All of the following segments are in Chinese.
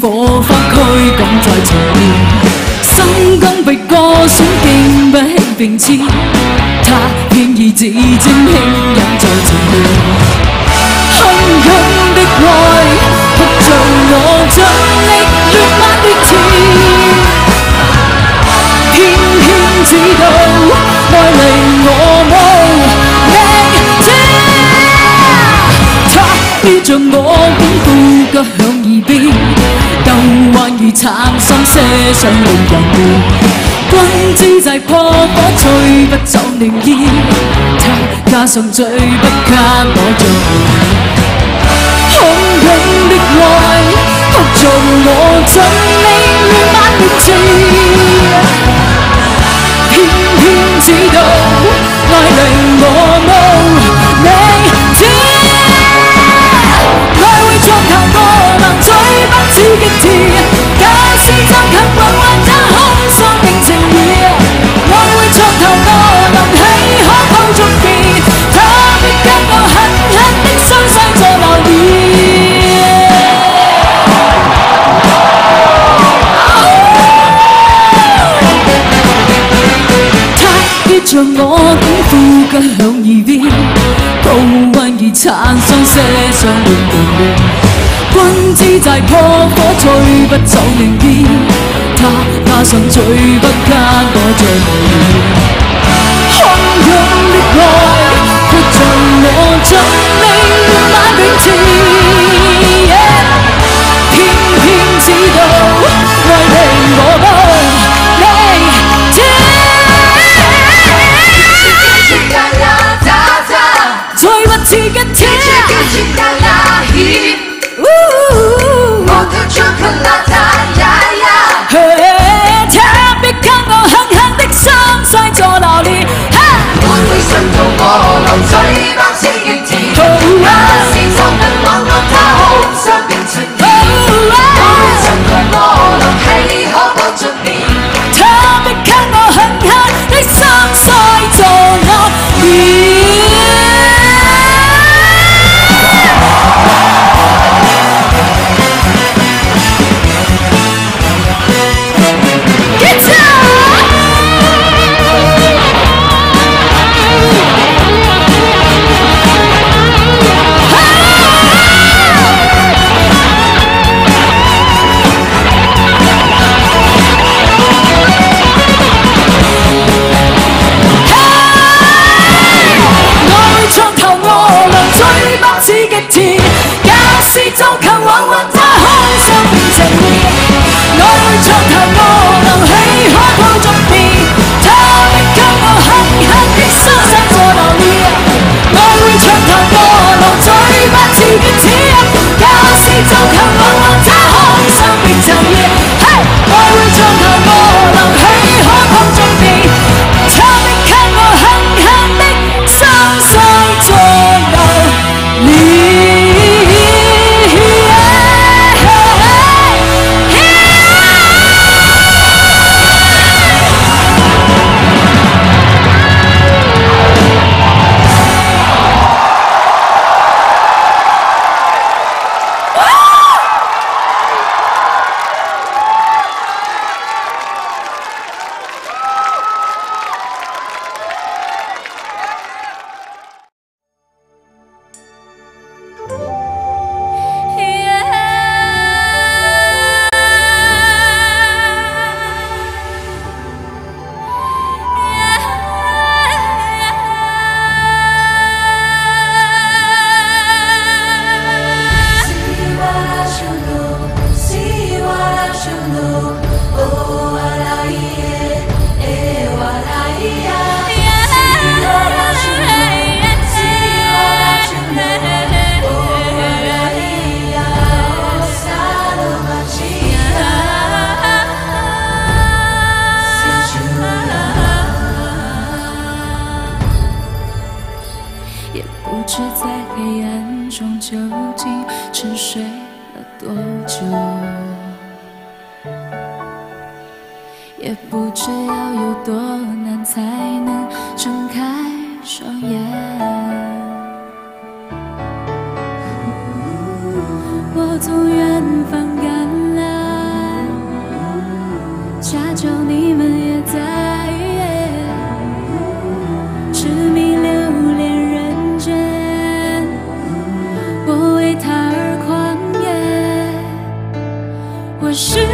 火花驱赶在重现。心更被歌声经不起并刺，他偏以指尖轻忍在前面。汹涌的爱扑着我，尽力越猛越刺，偏偏知道爱离我无力止。他依着我斗幻如残生些想令人眠。君之际破火吹不走暖意，他加上最不给我做梦。汹涌的爱扑做我，尽力越晚越迟，偏偏知道爱令我无理智。爱会作头我能嘴不似极甜，假使走近混混他空心定情意。爱会撞头我能岂可抱足别，他必跟我狠狠的伤势在流连。他依着我肩呼腳響耳邊，抱溫而殘傷些傷永共鳴。君之際破火吹不走明天，他加上最不給我做無言。是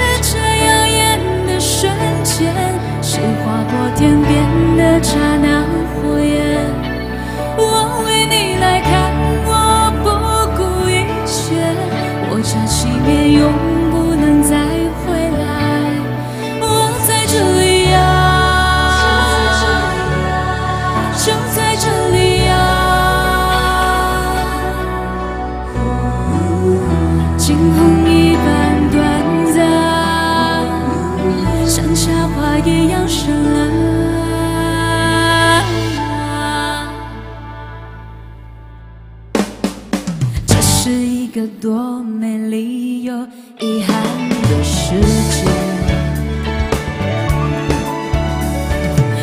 多美丽又遗憾的世界，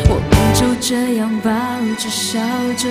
我们就这样抱着笑着。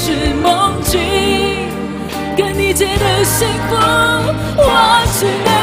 是梦境跟你借的幸福我只能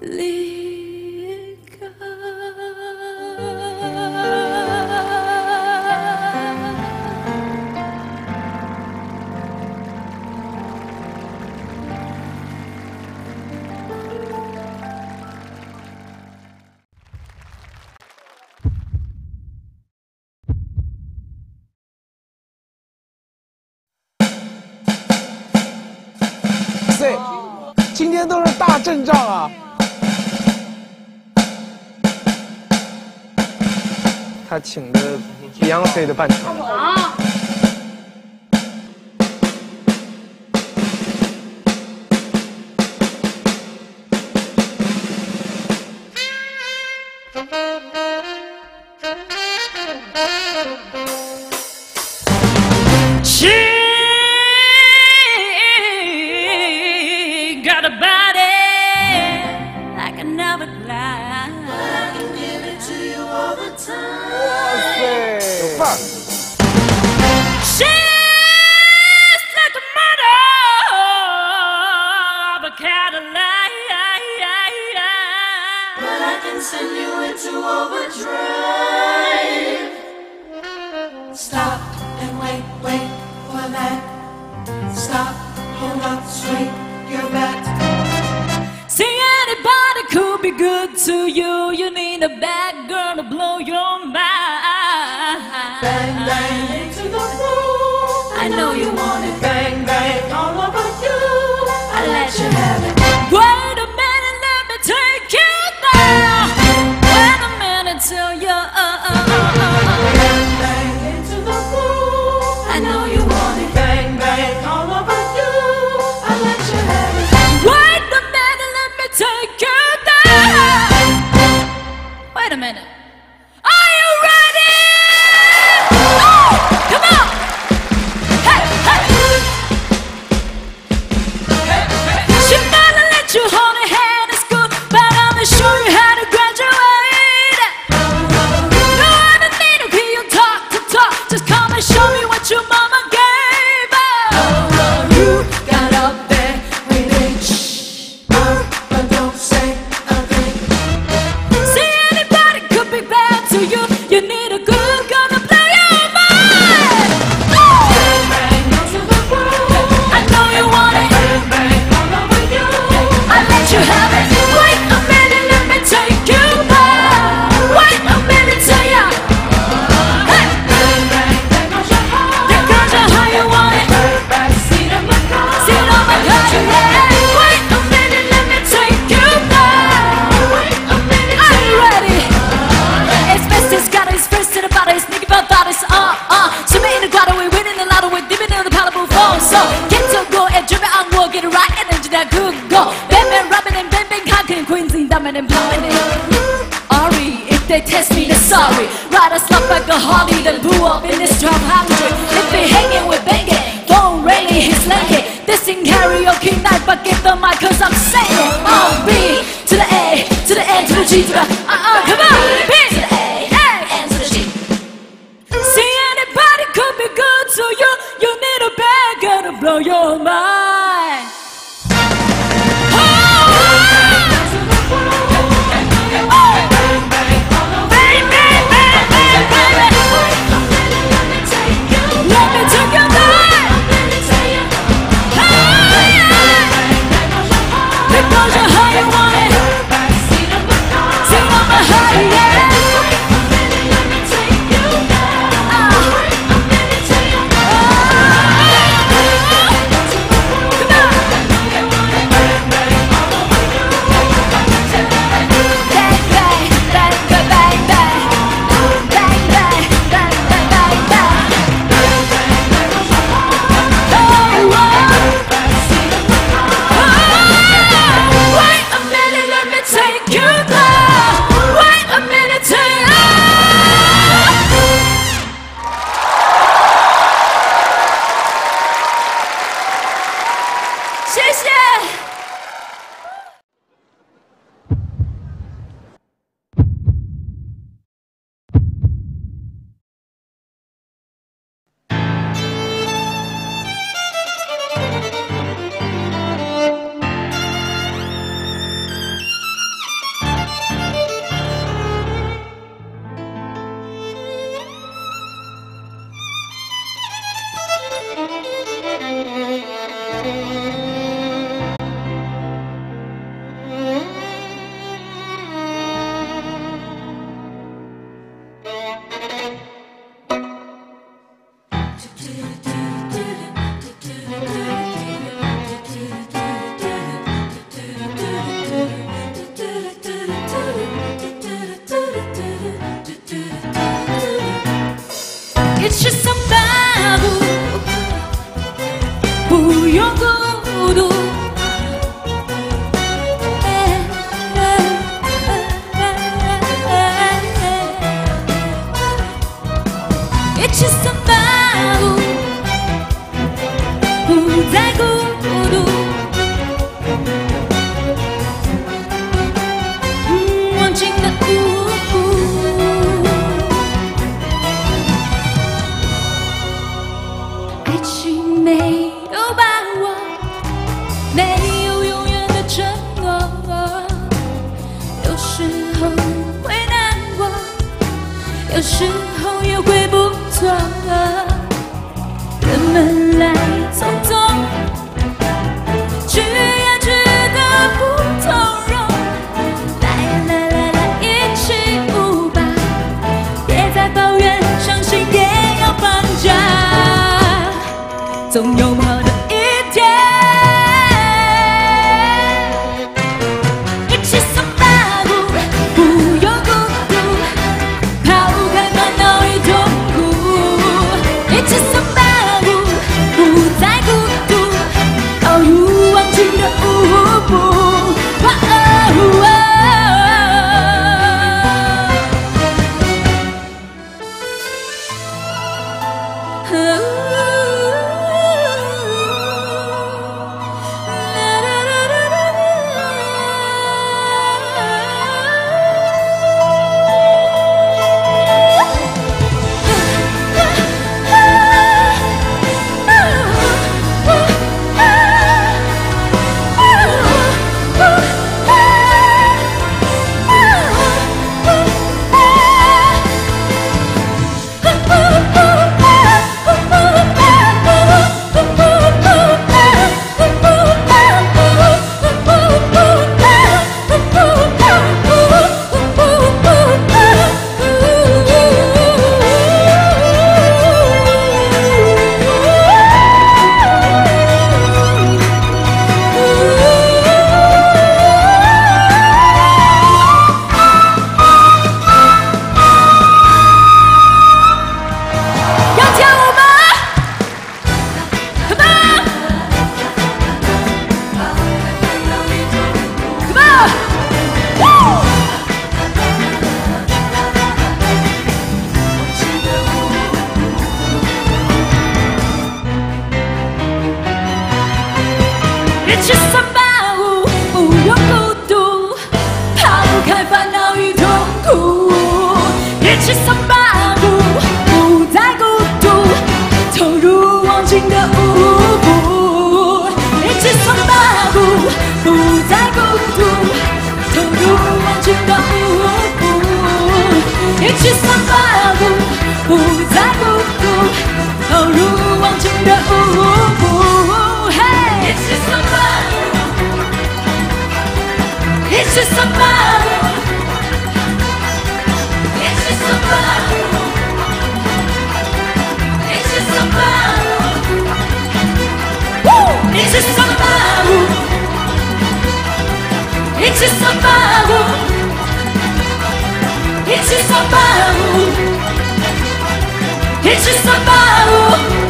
离请的 beyonce 的伴唱 wait, wait for that. Stop, hold up, swing your bat. See, anybody could be good to you. You need жить враг It's just somebody 一起三八五，不用孤独，抛开烦恼与痛苦。一起三八五，不再孤独，投入忘情的舞嘿，一起三八五，一起三八五。一起三八五，一起三八五，一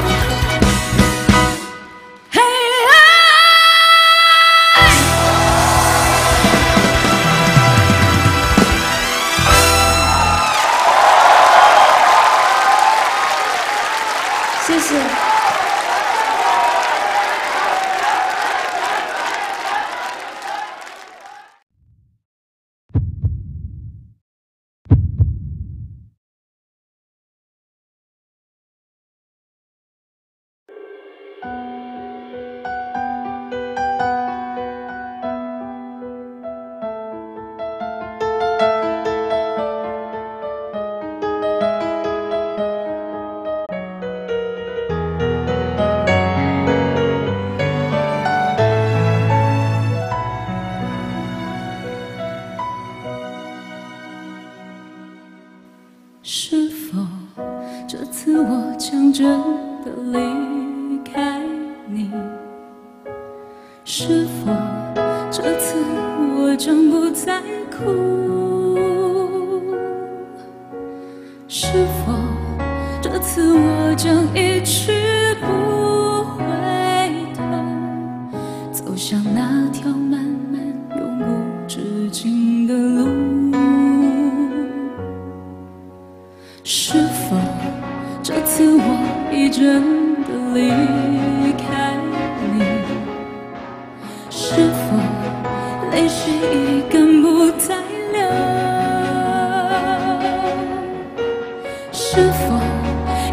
是否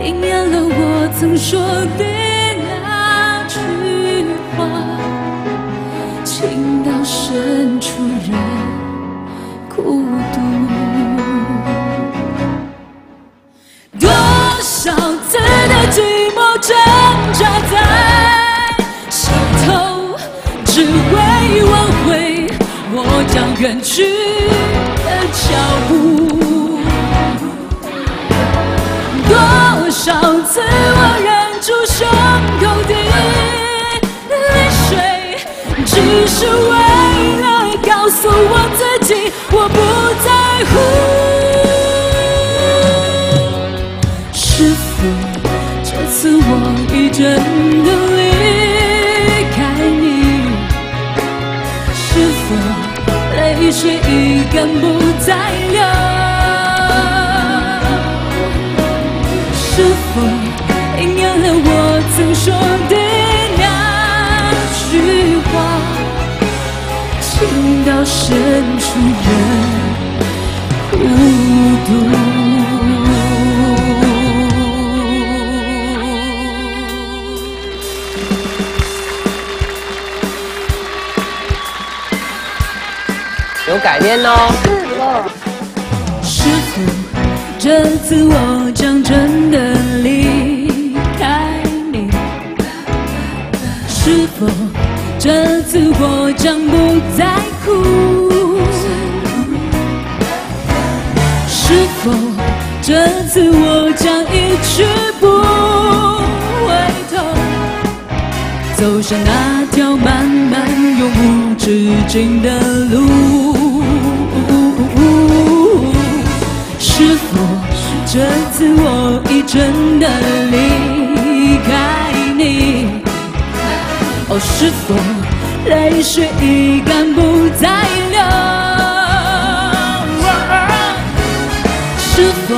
应验了我曾说的那句话？情到深处人孤独。多少次的寂寞挣扎在心头，只为挽回我将远去的脚步。次我忍住胸口的泪水，只是为了告诉我自己，我不在乎。是否这次我已真的离开你？是否泪水已干不再说的那句话？情到深处人孤独。有改编哦。是否这次我将真的离这次我将不再哭？是否这次我将一去不回头？走上那条漫漫永无止境的路。是否这次我已真的离是否泪水已干不再流？是否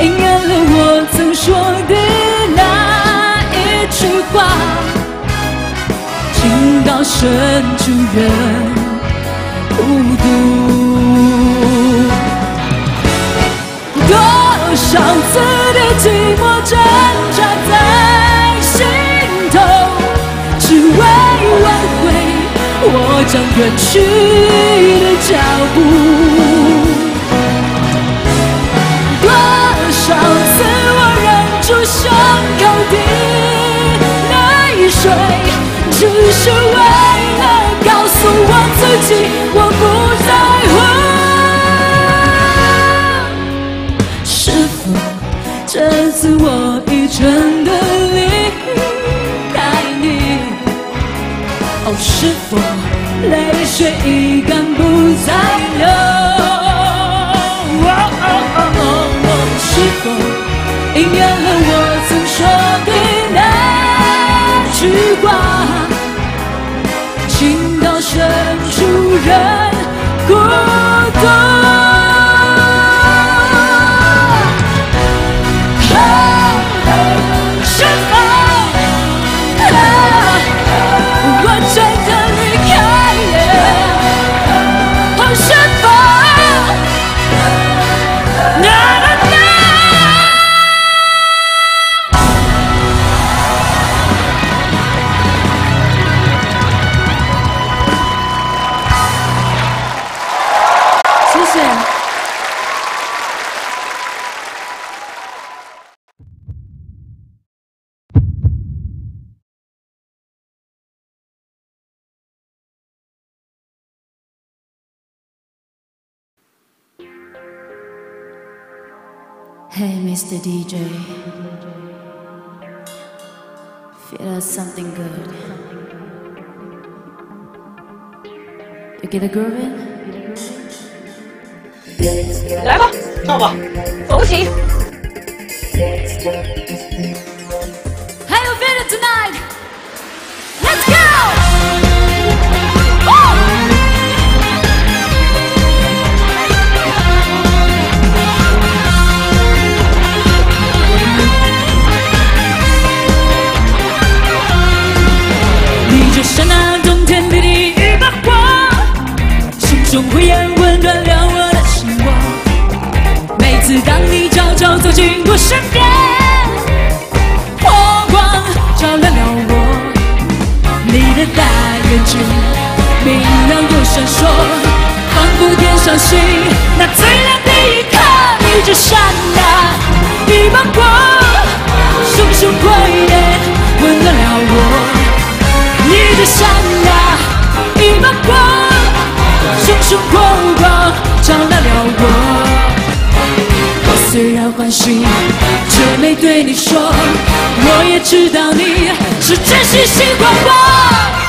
应验了我曾说的那一句话？情到深处人孤独。多少次的寂寞挣扎我将远去的脚步。多少次我忍住胸口的泪水，只是为了告诉我自己，我不在乎。是否这次我已真的离开你？哦，是否泪水已干不再流？哦哦哦哦是否 Hey, Mr. DJ. Feel us something good. You get a groove in? 来吧，唱吧，走起！ How you feeling tonight? 熊熊火焰温暖了我。的心窝。每次当你悄悄走进我。身边，火光照亮了我。你的大眼睛明亮又闪烁，仿佛天上星那最亮的一颗。你就像那一把火，熊熊火焰温暖了我。你就像那一把火，熊熊火光照亮了我。我虽然欢喜，却没对你说，我也知道你是真心喜欢我。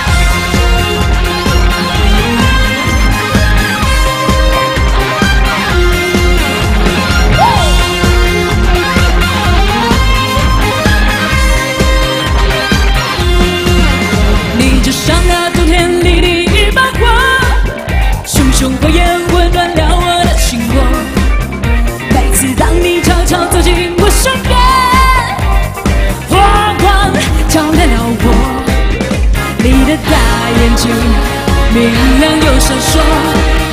眼睛明亮又闪烁，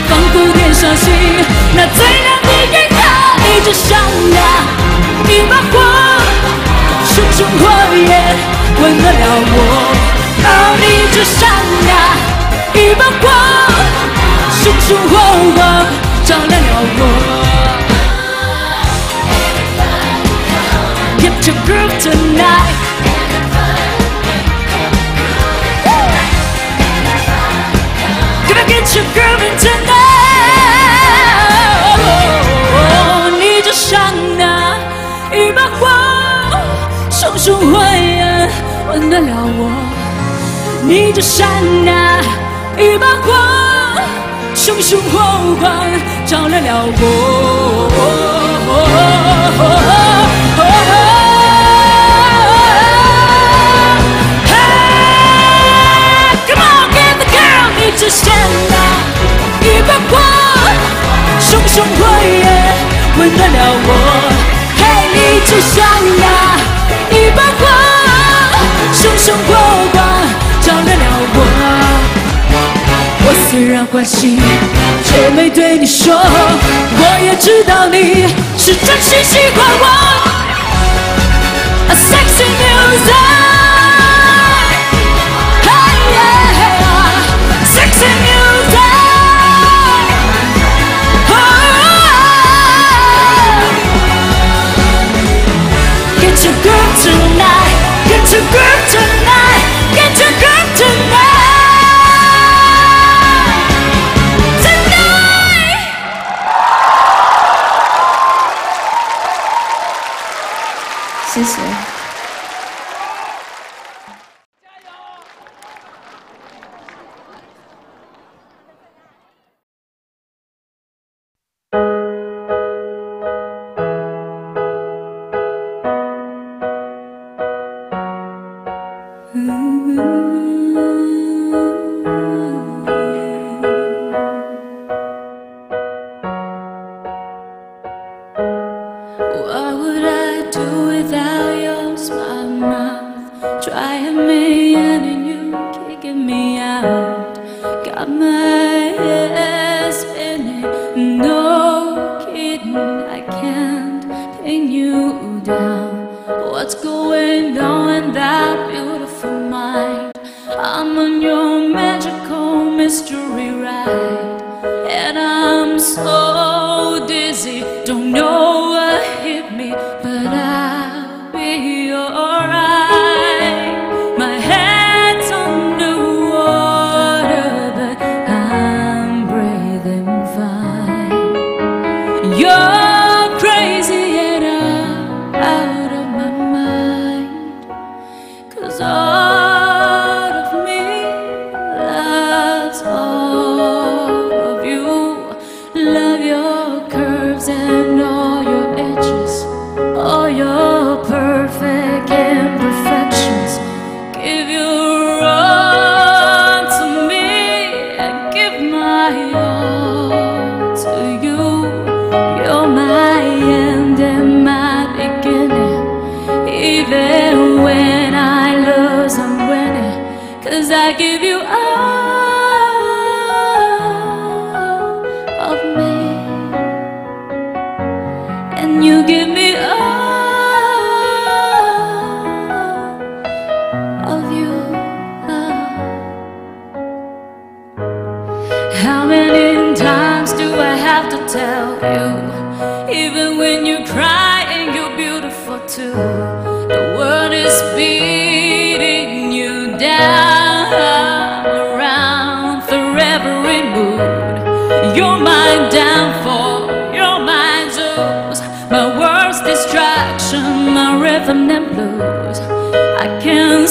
仿佛天上星那最亮的一颗。你就像那一把火，熊熊火焰温暖了我。哦，你就像那一把火，熊熊火 Gonna get you grooving tonight. Oh, 你就像那一把火，熊熊火焰温暖了我。你就像那一把火，熊熊火光照亮了我。Come 温暖了我，嘿，一只山羊，一把火，熊熊火光照亮了我。我虽然欢喜，却没对你说，我也知道你是真心喜欢我。A sexy music，嘿呀，sexy。to better from them blues. I can't